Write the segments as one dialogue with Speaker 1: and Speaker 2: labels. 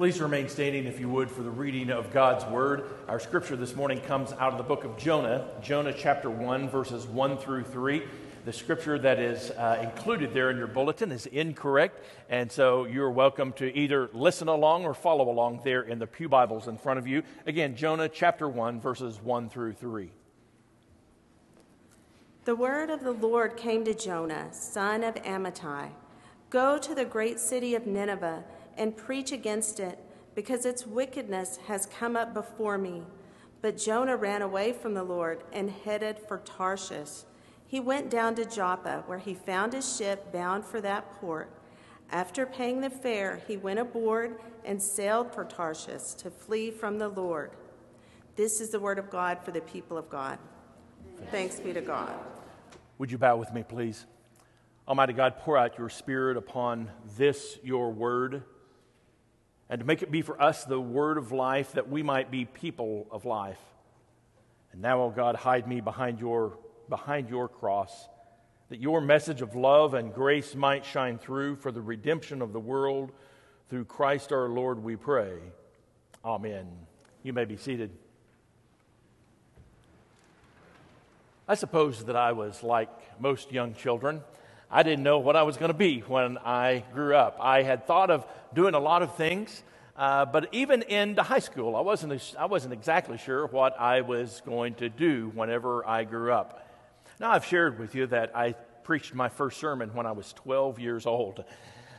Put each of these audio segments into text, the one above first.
Speaker 1: Please remain standing, if you would, for the reading of God's Word. Our scripture this morning comes out of the book of Jonah, Jonah chapter 1, verses 1 through 3. The scripture that is uh, included there in your bulletin is incorrect, and so you're welcome to either listen along or follow along there in the Pew Bibles in front of you. Again, Jonah chapter 1, verses 1 through 3.
Speaker 2: The word of the Lord came to Jonah, son of Amittai Go to the great city of Nineveh and preach against it, because its wickedness has come up before me. But Jonah ran away from the Lord and headed for Tarshish. He went down to Joppa, where he found a ship bound for that port. After paying the fare, he went aboard and sailed for Tarshish to flee from the Lord. This is the word of God for the people of God. Thanks be to God.
Speaker 1: Would you bow with me, please? Almighty God, pour out your Spirit upon this, your word and to make it be for us the word of life that we might be people of life. And now, oh God, hide me behind your, behind your cross, that your message of love and grace might shine through for the redemption of the world. Through Christ our Lord, we pray. Amen. You may be seated. I suppose that I was like most young children. I didn't know what I was going to be when I grew up. I had thought of doing a lot of things, uh, but even into high school, I wasn't, I wasn't exactly sure what I was going to do whenever I grew up. Now, I've shared with you that I preached my first sermon when I was 12 years old.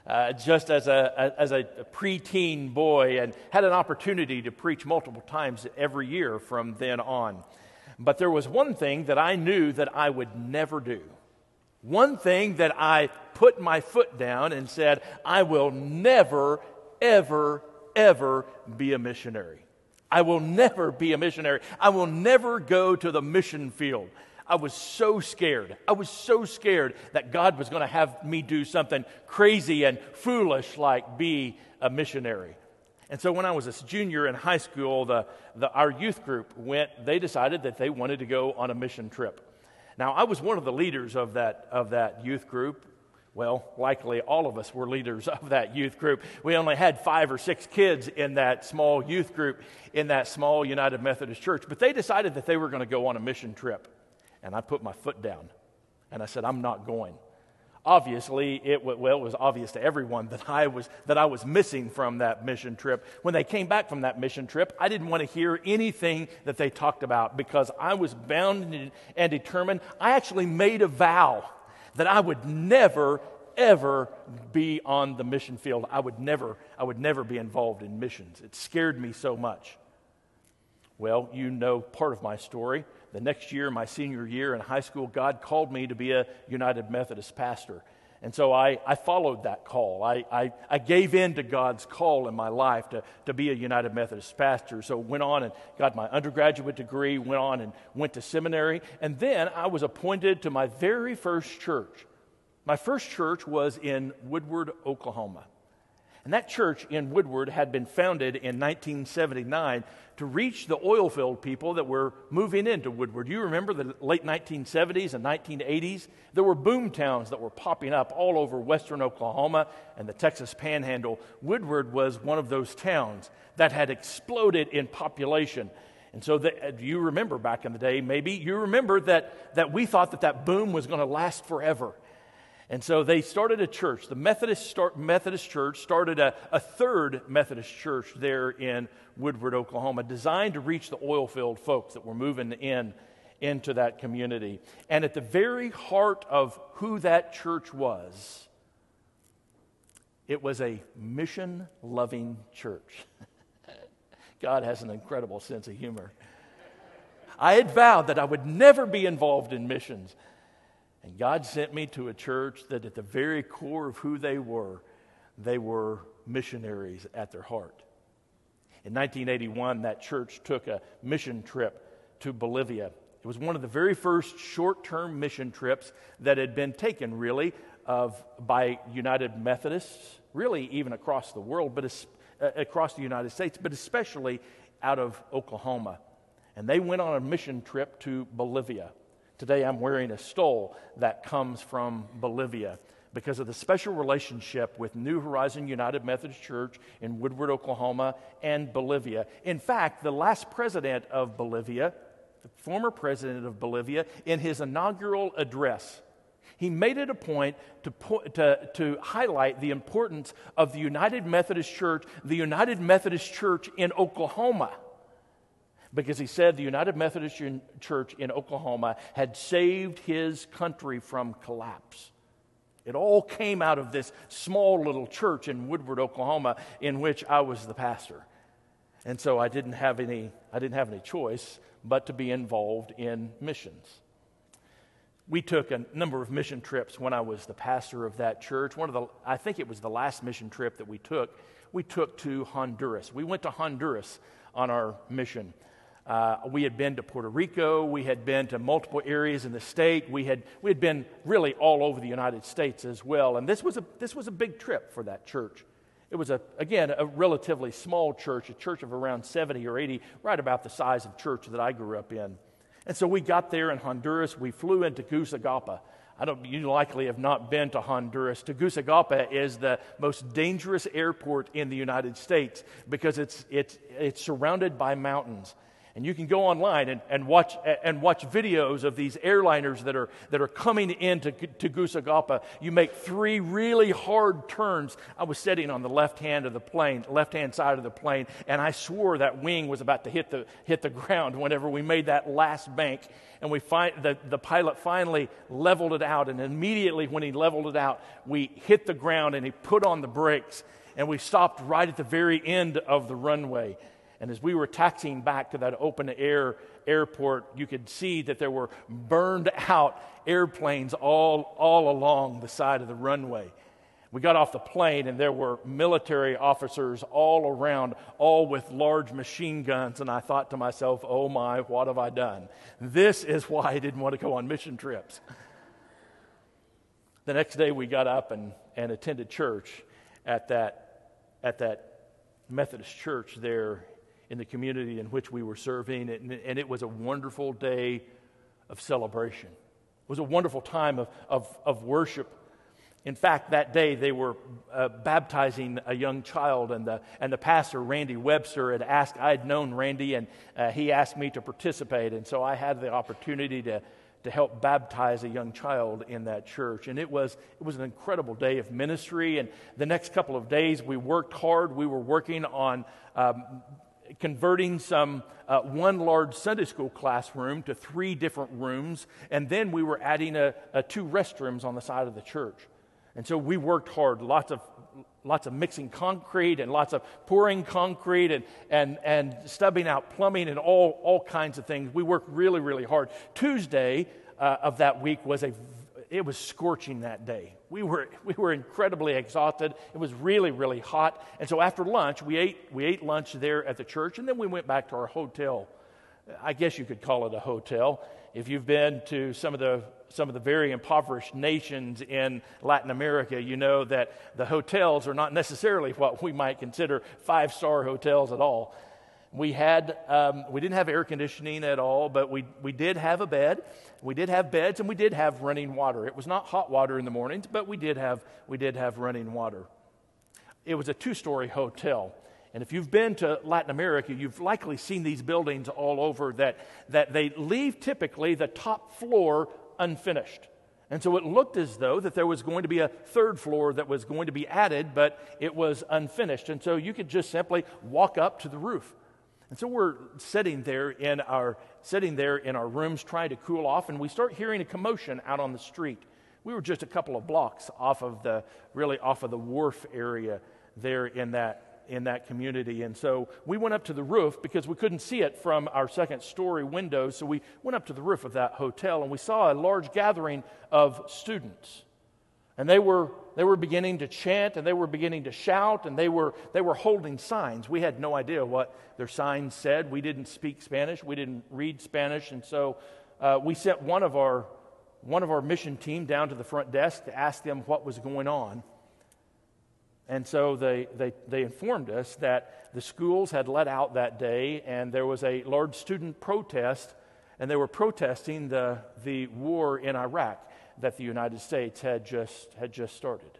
Speaker 1: Uh, just as a, as a preteen boy, and had an opportunity to preach multiple times every year from then on. But there was one thing that I knew that I would never do. One thing that I put my foot down and said, I will never, ever, ever be a missionary. I will never be a missionary. I will never go to the mission field. I was so scared. I was so scared that God was going to have me do something crazy and foolish like be a missionary. And so when I was a junior in high school, the, the, our youth group went, they decided that they wanted to go on a mission trip. Now, I was one of the leaders of that, of that youth group. Well, likely all of us were leaders of that youth group. We only had five or six kids in that small youth group in that small United Methodist church, but they decided that they were going to go on a mission trip. And I put my foot down and I said, I'm not going obviously it well it was obvious to everyone that I was that I was missing from that mission trip. When they came back from that mission trip, I didn't want to hear anything that they talked about because I was bound and determined. I actually made a vow that I would never ever be on the mission field. I would never I would never be involved in missions. It scared me so much. Well, you know part of my story the next year, my senior year in high school, God called me to be a United Methodist pastor. And so I, I followed that call. I, I, I, gave in to God's call in my life to, to be a United Methodist pastor. So went on and got my undergraduate degree, went on and went to seminary. And then I was appointed to my very first church. My first church was in Woodward, Oklahoma. And that church in Woodward had been founded in 1979 to reach the oil field people that were moving into Woodward. You remember the late 1970s and 1980s? There were boom towns that were popping up all over western Oklahoma and the Texas panhandle. Woodward was one of those towns that had exploded in population. And so, the, uh, you remember back in the day, maybe you remember that, that we thought that that boom was going to last forever. And so they started a church. The Methodist, start, Methodist Church started a, a third Methodist church there in Woodward, Oklahoma, designed to reach the oil field folks that were moving in into that community. And at the very heart of who that church was, it was a mission loving church. God has an incredible sense of humor. I had vowed that I would never be involved in missions. And God sent me to a church that, at the very core of who they were, they were missionaries at their heart. In 1981, that church took a mission trip to Bolivia. It was one of the very first short term mission trips that had been taken, really, of, by United Methodists, really even across the world, but uh, across the United States, but especially out of Oklahoma. And they went on a mission trip to Bolivia. Today I'm wearing a stole that comes from Bolivia. because of the special relationship with New Horizon United Methodist Church in Woodward, Oklahoma, and Bolivia. In fact, the last president of Bolivia, the former president of Bolivia, in his inaugural address, he made it a point to, to, to highlight the importance of the United Methodist Church, the United Methodist Church in Oklahoma because he said the United Methodist Church in Oklahoma had saved his country from collapse. It all came out of this small little church in Woodward, Oklahoma, in which I was the pastor. And so I didn't have any, I didn't have any choice but to be involved in missions. We took a number of mission trips when I was the pastor of that church. One of the, I think it was the last mission trip that we took. We took to Honduras. We went to Honduras on our mission. Uh, we had been to Puerto Rico. We had been to multiple areas in the state. We had, we had been really all over the United States as well. And this was a, this was a big trip for that church. It was, a, again, a relatively small church, a church of around 70 or 80, right about the size of church that I grew up in. And so we got there in Honduras. We flew into Tegucigalpa. I don't, you likely have not been to Honduras. Tegucigalpa is the most dangerous airport in the United States because it's, it's, it's surrounded by mountains. And you can go online and, and, watch, and watch videos of these airliners that are, that are coming into Tegucigalpa. You make three really hard turns. I was sitting on the left hand of the plane, left hand side of the plane, and I swore that wing was about to hit the, hit the ground whenever we made that last bank. And we find, the, the pilot finally leveled it out. And immediately when he leveled it out, we hit the ground and he put on the brakes. And we stopped right at the very end of the runway. And as we were taxiing back to that open air airport, you could see that there were burned out airplanes all, all along the side of the runway. We got off the plane, and there were military officers all around, all with large machine guns. And I thought to myself, oh my, what have I done? This is why I didn't want to go on mission trips. The next day, we got up and, and attended church at that, at that Methodist church there in the community in which we were serving, and, and it was a wonderful day of celebration. It was a wonderful time of, of, of worship. In fact, that day they were uh, baptizing a young child, and the, and the pastor, Randy Webster, had asked, I had known Randy, and uh, he asked me to participate. And so I had the opportunity to, to help baptize a young child in that church. And it was, it was an incredible day of ministry. And the next couple of days, we worked hard. We were working on um, converting some uh, one large Sunday school classroom to three different rooms, and then we were adding a, a two restrooms on the side of the church. And so we worked hard, lots of lots of mixing concrete and lots of pouring concrete and, and, and stubbing out plumbing and all, all kinds of things. We worked really, really hard. Tuesday uh, of that week was a it was scorching that day. We were, we were incredibly exhausted. It was really, really hot. And so after lunch, we ate, we ate lunch there at the church, and then we went back to our hotel. I guess you could call it a hotel. If you've been to some of the, some of the very impoverished nations in Latin America, you know that the hotels are not necessarily what we might consider five star hotels at all. We had, um, we didn't have air conditioning at all, but we, we did have a bed. We did have beds and we did have running water. It was not hot water in the mornings, but we did have, we did have running water. It was a two story hotel. And if you've been to Latin America, you've likely seen these buildings all over that, that they leave typically the top floor unfinished. And so it looked as though that there was going to be a third floor that was going to be added, but it was unfinished. And so you could just simply walk up to the roof. And so we're sitting there in our sitting there in our rooms trying to cool off, and we start hearing a commotion out on the street. We were just a couple of blocks off of the really off of the wharf area there in that in that community. And so we went up to the roof because we couldn't see it from our second story windows. So we went up to the roof of that hotel and we saw a large gathering of students. And they were, they were beginning to chant and they were beginning to shout and they were, they were holding signs. We had no idea what their signs said. We didn't speak Spanish, we didn't read Spanish. And so uh, we sent one of, our, one of our mission team down to the front desk to ask them what was going on. And so they, they, they informed us that the schools had let out that day and there was a large student protest, and they were protesting the, the war in Iraq that the United States had just, had just started.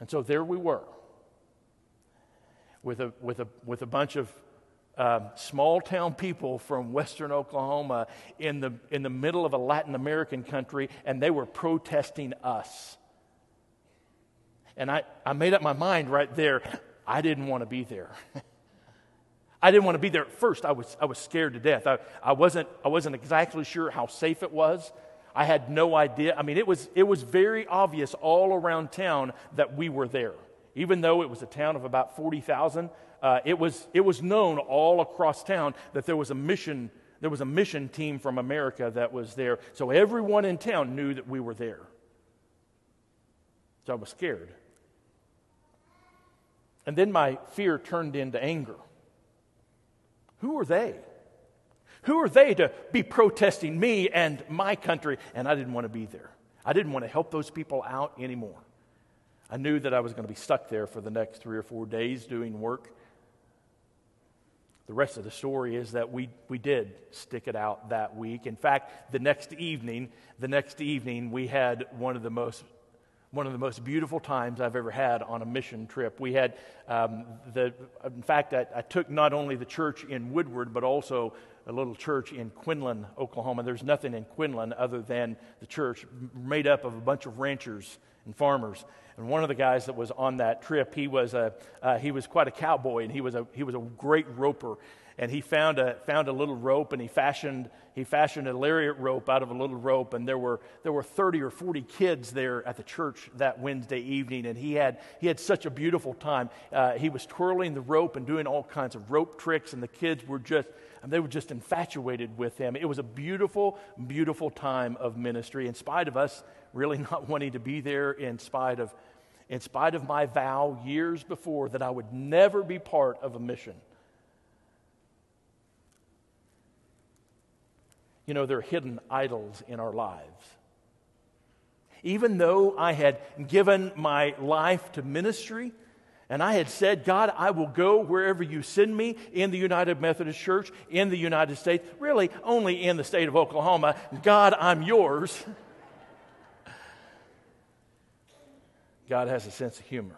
Speaker 1: And so there we were with a, with a, with a bunch of um, small town people from western Oklahoma in the, in the middle of a Latin American country, and they were protesting us. And I, I made up my mind right there. I didn't want to be there. I didn't want to be there at first. I was, I was scared to death. I, I, wasn't, I wasn't exactly sure how safe it was. I had no idea. I mean, it was, it was very obvious all around town that we were there. Even though it was a town of about 40,000, uh, it, was, it was known all across town that there was a mission there was a mission team from America that was there. So everyone in town knew that we were there. So I was scared. And then my fear turned into anger. Who are they? Who are they to be protesting me and my country? And I didn't want to be there. I didn't want to help those people out anymore. I knew that I was going to be stuck there for the next three or four days doing work. The rest of the story is that we, we did stick it out that week. In fact, the next evening, the next evening, we had one of the most one of the most beautiful times I've ever had on a mission trip. We had um, the, in fact, I, I, took not only the church in Woodward, but also a little church in Quinlan, Oklahoma. There's nothing in Quinlan other than the church made up of a bunch of ranchers and farmers. And one of the guys that was on that trip, he was, a, uh, he was quite a cowboy, and he was a, he was a great roper and he found a, found a little rope and he fashioned, he fashioned a lariat rope out of a little rope. And there were, there were 30 or 40 kids there at the church that Wednesday evening. And he had, he had such a beautiful time. Uh, he was twirling the rope and doing all kinds of rope tricks, and the kids were just, they were just infatuated with him. It was a beautiful, beautiful time of ministry, in spite of us really not wanting to be there, in spite of, in spite of my vow years before that I would never be part of a mission. You know, there are hidden idols in our lives. Even though I had given my life to ministry, and I had said, God, I will go wherever you send me in the United Methodist Church, in the United States, really only in the state of Oklahoma. God, I'm yours. God has a sense of humor.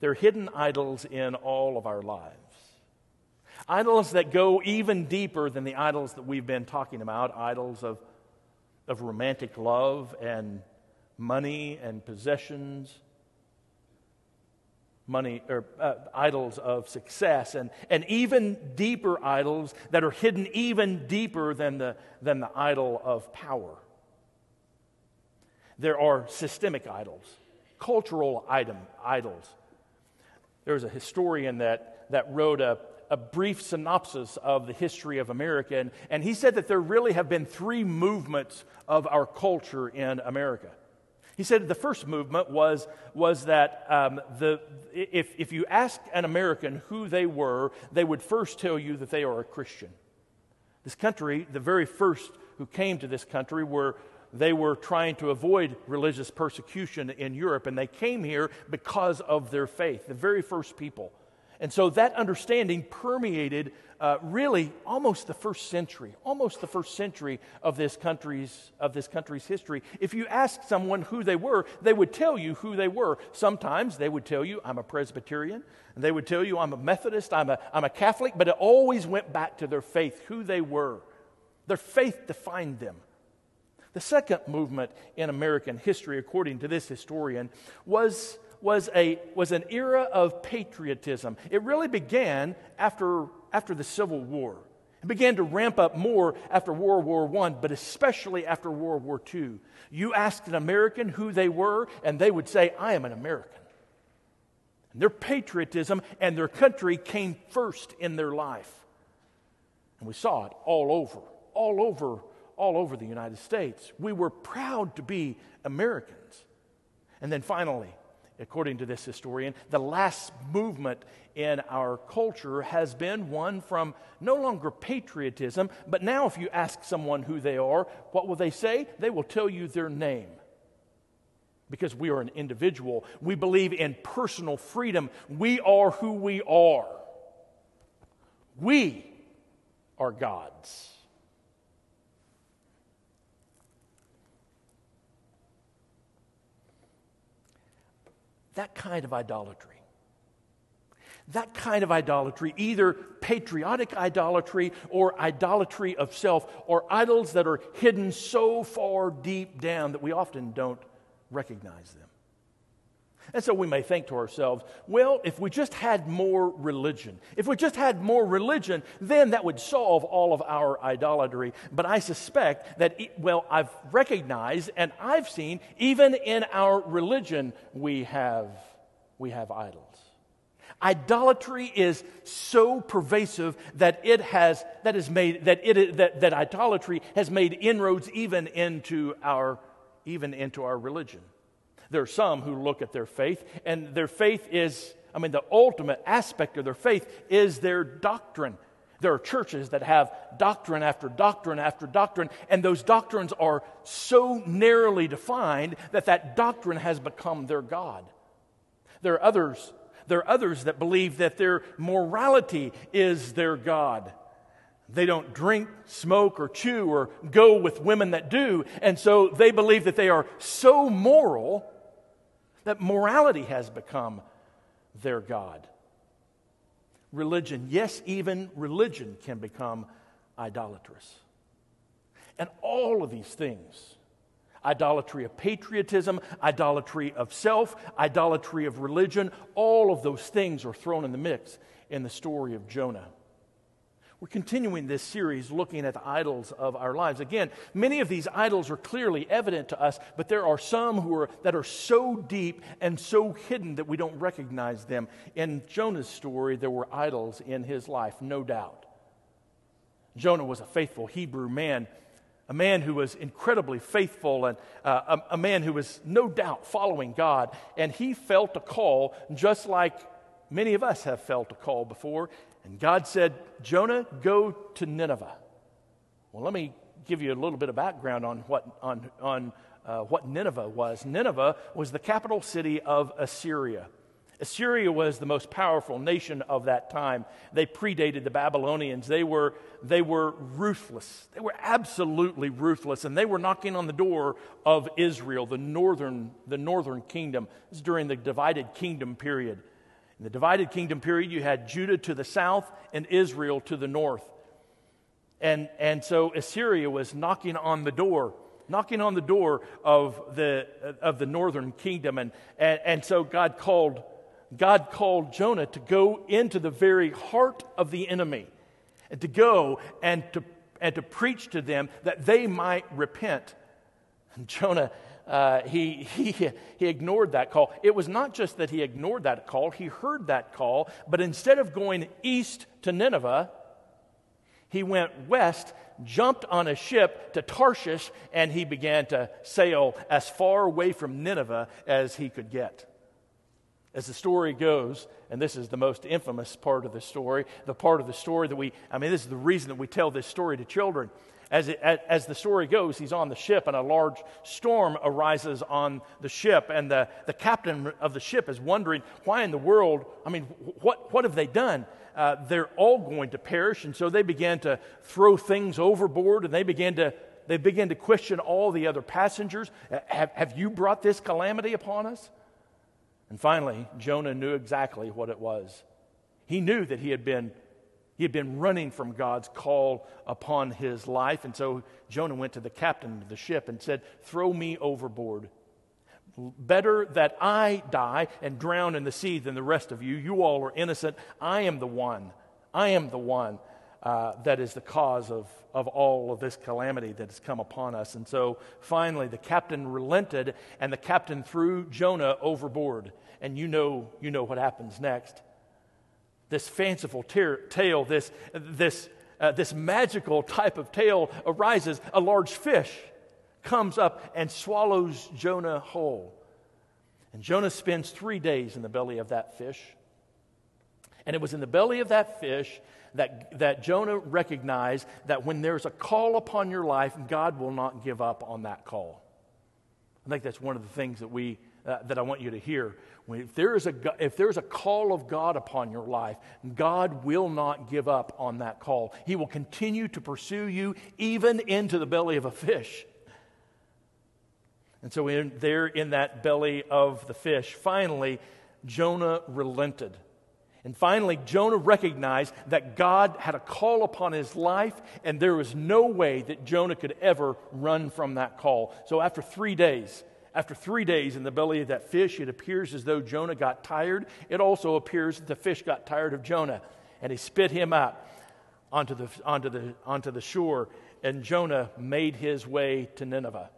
Speaker 1: There are hidden idols in all of our lives. Idols that go even deeper than the idols that we've been talking about idols of, of romantic love and money and possessions, money or uh, idols of success, and, and even deeper idols that are hidden even deeper than the, than the idol of power. There are systemic idols, cultural item, idols. There was a historian that, that wrote a, a brief synopsis of the history of America, and, and he said that there really have been three movements of our culture in America. He said the first movement was, was that um, the, if, if you ask an American who they were, they would first tell you that they are a Christian. This country, the very first who came to this country, were they were trying to avoid religious persecution in Europe, and they came here because of their faith, the very first people. And so that understanding permeated uh, really almost the first century, almost the first century of this country's of this country's history. If you asked someone who they were, they would tell you who they were. Sometimes they would tell you, "I'm a Presbyterian," and they would tell you, "I'm a Methodist," "I'm a, I'm a Catholic," but it always went back to their faith, who they were. Their faith defined them. The second movement in American history, according to this historian, was was, a, was an era of patriotism. It really began after, after the Civil War. It began to ramp up more after World War I, but especially after World War II. You asked an American who they were, and they would say, I am an American. And their patriotism and their country came first in their life. And we saw it all over, all over, all over the United States. We were proud to be Americans. And then finally, according to this historian, the last movement in our culture has been one from no longer patriotism, but now if you ask someone who they are, what will they say? They will tell you their name. Because we are an individual, we believe in personal freedom. We are who we are. We are God's. That kind of idolatry. That kind of idolatry, either patriotic idolatry or idolatry of self, or idols that are hidden so far deep down that we often don't recognize them. And so we may think to ourselves, well, if we just had more religion, if we just had more religion, then that would solve all of our idolatry. But I suspect that, well, I've recognized and I've seen, even in our religion, we have, we have idols. Idolatry is so pervasive that it has that is made that it that, that idolatry has made inroads even into our even into our religion. There are some who look at their faith, and their faith is, I mean, the ultimate aspect of their faith is their doctrine. There are churches that have doctrine after doctrine after doctrine, and those doctrines are so narrowly defined that that doctrine has become their God. There are others there are others that believe that their morality is their God. They don't drink, smoke, or chew, or go with women that do. And so they believe that they are so moral that morality has become their God. Religion, yes, even religion can become idolatrous. And all of these things idolatry of patriotism, idolatry of self, idolatry of religion. All of those things are thrown in the mix in the story of Jonah. We're continuing this series looking at the idols of our lives. Again, many of these idols are clearly evident to us, but there are some who are, that are so deep and so hidden that we don't recognize them. In Jonah's story, there were idols in his life, no doubt. Jonah was a faithful Hebrew man a man who was incredibly faithful and uh, a, a, man who was no doubt following God. And he felt a call just like many of us have felt a call before. And God said, Jonah, go to Nineveh. Well, let me give you a little bit of background on what, on, on, uh, what Nineveh was. Nineveh was the capital city of Assyria. Assyria was the most powerful nation of that time. They predated the Babylonians. They were, they were ruthless. They were absolutely ruthless. And they were knocking on the door of Israel, the northern, the northern kingdom. This is during the divided kingdom period. In the divided kingdom period, you had Judah to the south and Israel to the north. And, and so Assyria was knocking on the door knocking on the door of the, of the northern kingdom. And, and, and so God called God called Jonah to go into the very heart of the enemy and to go and to, and to preach to them that they might repent. And Jonah, uh, he, he, he ignored that call. It was not just that he ignored that call, he heard that call, but instead of going east to Nineveh, he went west, jumped on a ship to Tarshish, and he began to sail as far away from Nineveh as he could get. As the story goes, and this is the most infamous part of the story, the part of the story that we, I mean, this is the reason that we tell this story to children. As, it, as the story goes, he's on the ship, and a large storm arises on the ship. And the, the captain of the ship is wondering, why in the world, I mean, what, what have they done? Uh, they're all going to perish. And so they began to throw things overboard, and they began to, they began to question all the other passengers. Have, have you brought this calamity upon us? And finally, Jonah knew exactly what it was. He knew that he had been he had been running from God's call upon his life. And so Jonah went to the captain of the ship and said, Throw me overboard. Better that I die and drown in the sea than the rest of you. You all are innocent. I am the one. I am the one uh, that is the cause of, of all of this calamity that has come upon us. And so finally, the captain relented, and the captain threw Jonah overboard. And you know, you know what happens next. This fanciful tale, this, this, uh, this magical type of tale arises. A large fish comes up and swallows Jonah whole. And Jonah spends three days in the belly of that fish. And it was in the belly of that fish that, that Jonah recognized that when there's a call upon your life, God will not give up on that call. I think that's one of the things that we uh, that I want you to hear. If there, is a, if there is a call of God upon your life, God will not give up on that call. He will continue to pursue you even into the belly of a fish. And so, in, there in that belly of the fish, finally, Jonah relented. And finally, Jonah recognized that God had a call upon his life, and there was no way that Jonah could ever run from that call. So, after three days, after three days in the belly of that fish, it appears as though Jonah got tired. It also appears that the fish got tired of Jonah, and he spit him out onto the, onto the, onto the shore, and Jonah made his way to Nineveh.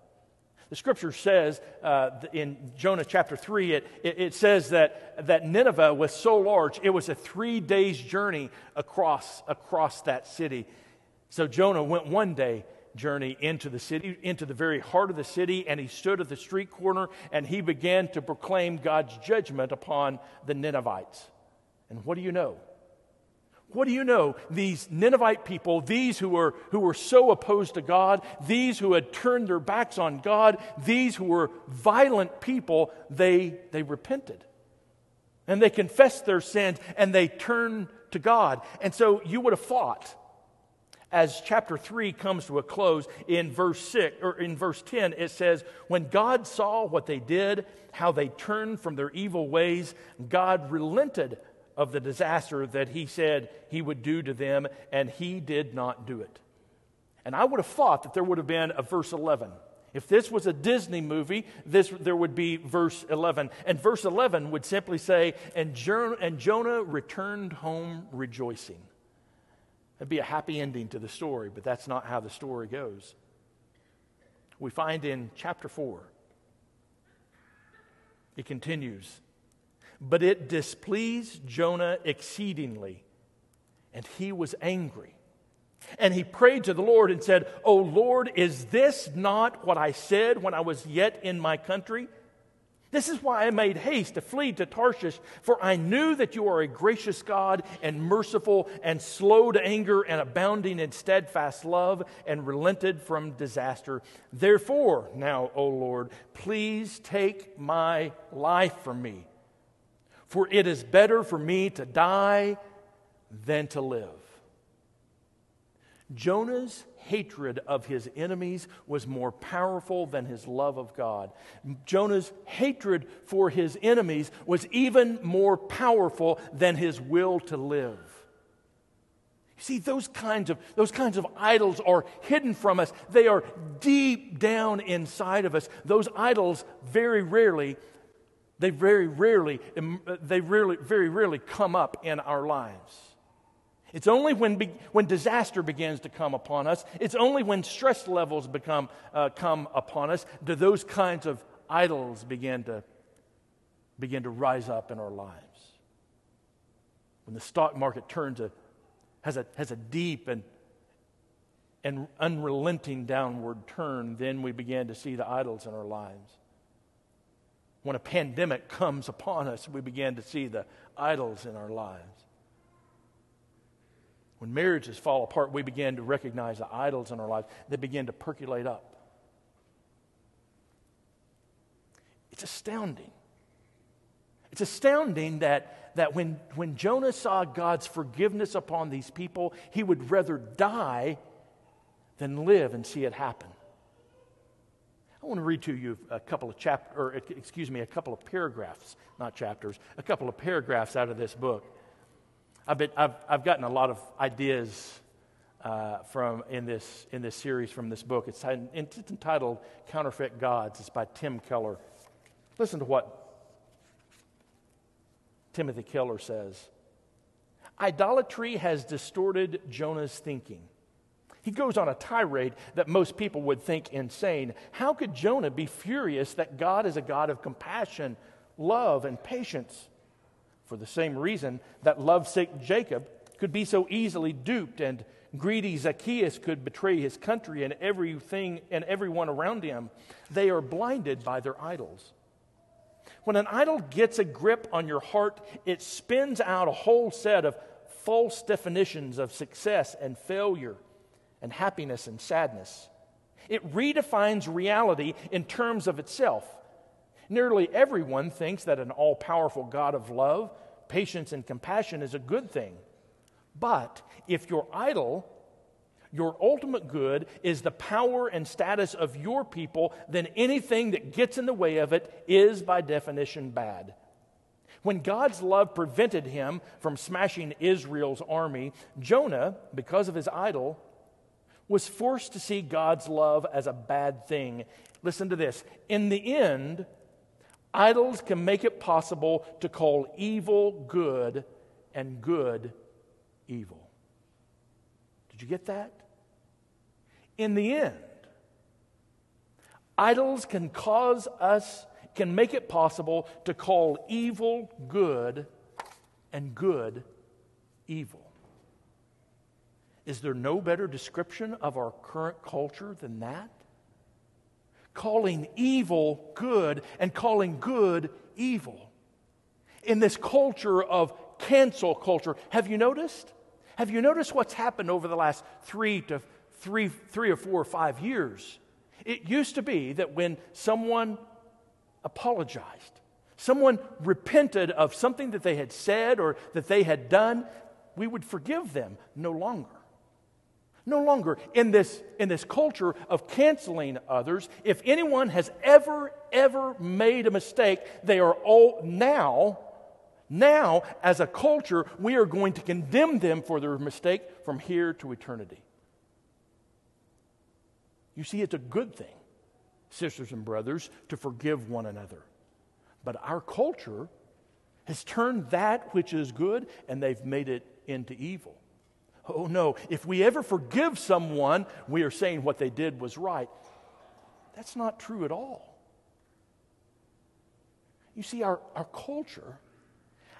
Speaker 1: The scripture says uh, in Jonah chapter 3, it, it, it, says that, that Nineveh was so large, it was a three days journey across, across that city. So Jonah went one day journey into the city, into the very heart of the city, and he stood at the street corner and he began to proclaim God's judgment upon the Ninevites. And what do you know? What do you know? These Ninevite people, these who were, who were so opposed to God, these who had turned their backs on God, these who were violent people, they, they repented. And they confessed their sins and they turned to God. And so you would have thought, as chapter 3 comes to a close in verse 6 or in verse 10 it says when god saw what they did how they turned from their evil ways god relented of the disaster that he said he would do to them, and he did not do it. And I would have thought that there would have been a verse 11. If this was a Disney movie, this, there would be verse 11. And verse 11 would simply say, and, and Jonah returned home rejoicing. That'd be a happy ending to the story, but that's not how the story goes. We find in chapter 4, it continues but it displeased Jonah exceedingly, and he was angry. And he prayed to the Lord and said, O Lord, is this not what I said when I was yet in my country? This is why I made haste to flee to Tarshish, for I knew that you are a gracious God and merciful and slow to anger and abounding in steadfast love and relented from disaster. Therefore, now, O Lord, please take my life from me for it is better for me to die than to live. Jonah's hatred of his enemies was more powerful than his love of God. Jonah's hatred for his enemies was even more powerful than his will to live. You see, those kinds of, those kinds of idols are hidden from us. They are deep down inside of us. Those idols very rarely they very rarely, they rarely, very rarely come up in our lives. It's only when, be, when disaster begins to come upon us, it's only when stress levels become, uh, come upon us, do those kinds of idols begin to, begin to rise up in our lives. When the stock market turns a, has, a, has a deep and, and unrelenting downward turn, then we begin to see the idols in our lives when a pandemic comes upon us, we begin to see the idols in our lives. When marriages fall apart, we begin to recognize the idols in our lives. They begin to percolate up. It's astounding. It's astounding that, that when, when Jonah saw God's forgiveness upon these people, he would rather die than live and see it happen. I want to read to you a couple of chapters, or excuse me, a couple of paragraphs, not chapters, a couple of paragraphs out of this book. I've, been, I've, I've gotten a lot of ideas uh, from in this, in this series from this book. It's, it's entitled Counterfeit Gods. It's by Tim Keller. Listen to what Timothy Keller says. Idolatry has distorted Jonah's thinking. He goes on a tirade that most people would think insane. How could Jonah be furious that God is a God of compassion, love, and patience? For the same reason that lovesick Jacob could be so easily duped and greedy Zacchaeus could betray his country and everything and everyone around him. They are blinded by their idols. When an idol gets a grip on your heart, it spins out a whole set of false definitions of success and failure and happiness and sadness. It redefines reality in terms of itself. Nearly everyone thinks that an all powerful God of love, patience, and compassion is a good thing. But if your idol, your ultimate good is the power and status of your people, then anything that gets in the way of it is by definition bad. When God's love prevented him from smashing Israel's army, Jonah, because of his idol, was forced to see God's love as a bad thing. Listen to this. In the end, idols can make it possible to call evil good and good evil. Did you get that? In the end, idols can cause us, can make it possible to call evil good and good evil. Is there no better description of our current culture than that? Calling evil good and calling good evil. In this culture of cancel culture, have you noticed? Have you noticed what's happened over the last three to three, three or four or five years? It used to be that when someone apologized, someone repented of something that they had said or that they had done, we would forgive them no longer. No longer in this, in this culture of canceling others, if anyone has ever, ever made a mistake, they are all now now, as a culture, we are going to condemn them for their mistake from here to eternity. You see, it's a good thing, sisters and brothers, to forgive one another. But our culture has turned that which is good and they've made it into evil. Oh no, if we ever forgive someone, we are saying what they did was right. That's not true at all. You see, our, our culture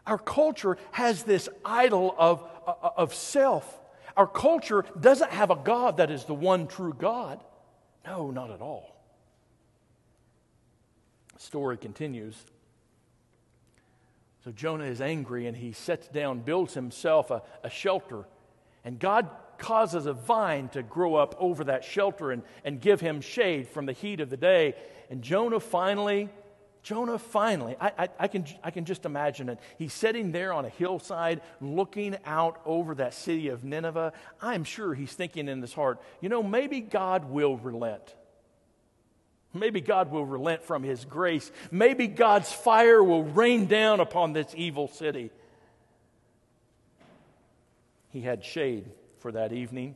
Speaker 1: our culture has this idol of, uh, of self. Our culture doesn't have a God that is the one true God. No, not at all. The story continues. So Jonah is angry and he sets down, builds himself a, a shelter. And God causes a vine to grow up over that shelter and, and give him shade from the heat of the day. And Jonah finally Jonah finally, I, I, I, can, I can just imagine it. He's sitting there on a hillside looking out over that city of Nineveh. I'm sure he's thinking in his heart, you know, maybe God will relent. Maybe God will relent from his grace. Maybe God's fire will rain down upon this evil city. He had shade for that evening.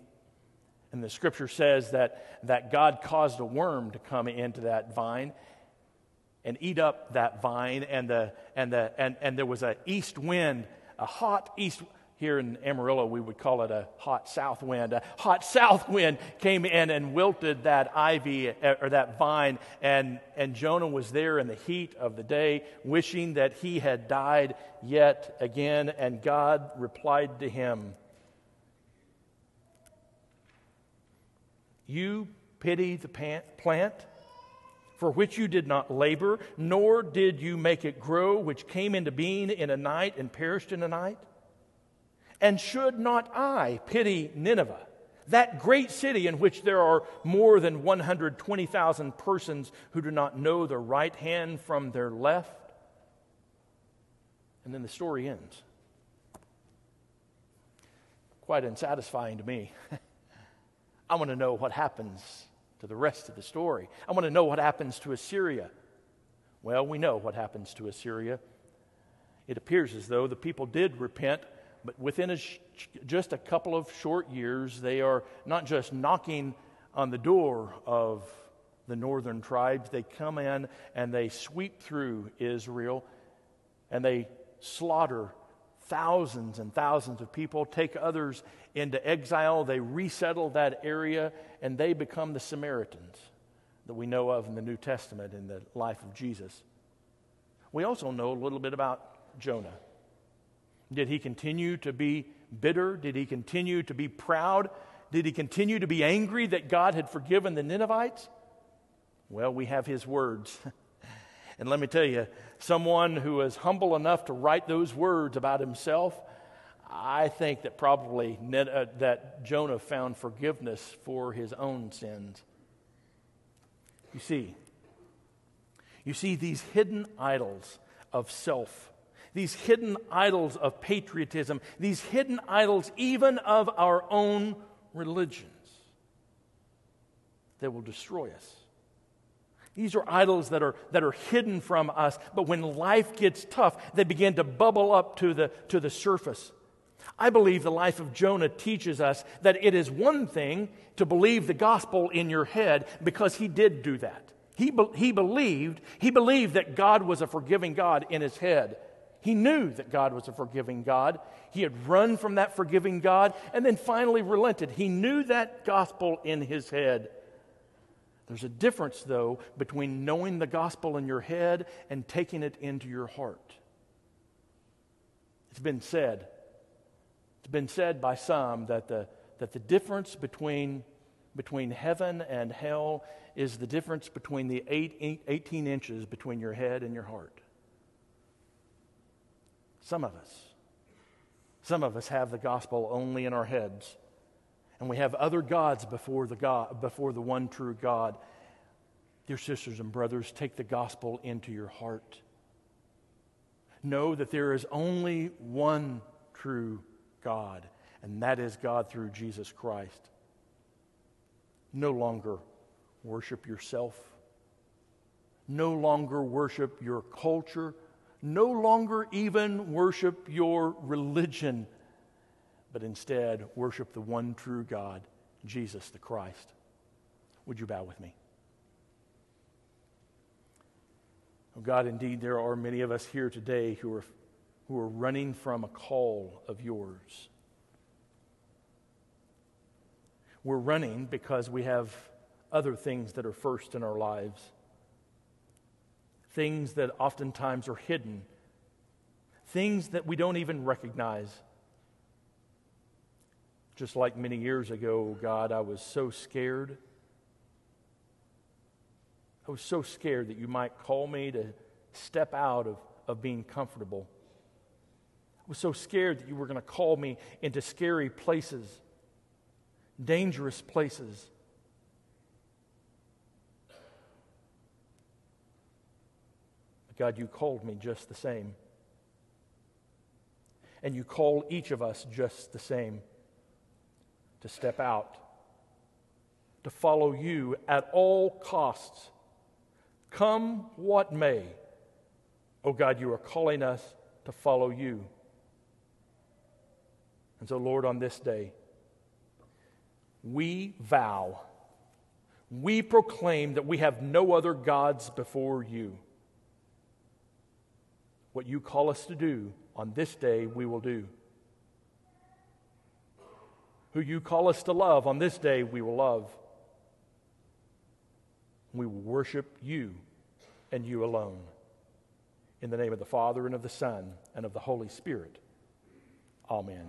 Speaker 1: And the scripture says that, that God caused a worm to come into that vine and eat up that vine. And, the, and, the, and, and there was an east wind, a hot east here in Amarillo, we would call it a hot south wind. A hot south wind came in and wilted that ivy uh, or that vine, and, and Jonah was there in the heat of the day, wishing that he had died yet again. And God replied to him, You pity the plant for which you did not labor, nor did you make it grow, which came into being in a night and perished in a night? And should not I pity Nineveh, that great city in which there are more than 120,000 persons who do not know their right hand from their left? And then the story ends. Quite unsatisfying to me. I want to know what happens to the rest of the story. I want to know what happens to Assyria. Well, we know what happens to Assyria. It appears as though the people did repent, but within a sh- just a couple of short years, they are not just knocking on the door of the northern tribes, they come in and they sweep through Israel and they slaughter thousands and thousands of people, take others into exile. They resettle that area, and they become the Samaritans that we know of in the New Testament in the life of Jesus. We also know a little bit about Jonah. Did he continue to be bitter? Did he continue to be proud? Did he continue to be angry that God had forgiven the Ninevites? Well, we have his words. And let me tell you, someone who is humble enough to write those words about himself, I think that probably uh, that Jonah found forgiveness for his own sins. You see, you see these hidden idols of self, these hidden idols of patriotism, these hidden idols even of our own religions. that will destroy us. These are idols that are, that are hidden from us, but when life gets tough, they begin to bubble up to the, to the surface. I believe the life of Jonah teaches us that it is one thing to believe the gospel in your head because he did do that. He, be, he believed, he believed that God was a forgiving God in his head. He knew that God was a forgiving God. He had run from that forgiving God and then finally relented. He knew that gospel in his head. There's a difference, though, between knowing the gospel in your head and taking it into your heart. It's been said, it's been said by some that the, that the difference between, between heaven and hell is the difference between the eight, 18 inches between your head and your heart. Some of us. Some of us have the gospel only in our heads. And we have other gods before the, God, before the one true God. Dear sisters and brothers, take the gospel into your heart. Know that there is only one true God, and that is God through Jesus Christ. No longer worship yourself. No longer worship your culture no longer even worship your religion, but instead worship the one true God, Jesus the Christ. Would you bow with me? Oh God, indeed, there are many of us here today who are, who are running from a call of yours. We're running because we have other things that are first in our lives things that oftentimes are hidden, things that we don't even recognize. Just like many years ago, God, I was so scared. I was so scared that you might call me to step out of, of being comfortable. I was so scared that you were going to call me into scary places, dangerous places. God, you called me just the same. And you call each of us just the same to step out, to follow you at all costs. Come what may. Oh God, you are calling us to follow you. And so, Lord, on this day, we vow, we proclaim that we have no other gods before you. What you call us to do on this day, we will do. Who you call us to love on this day, we will love. We will worship you and you alone. In the name of the Father, and of the Son, and of the Holy Spirit. Amen.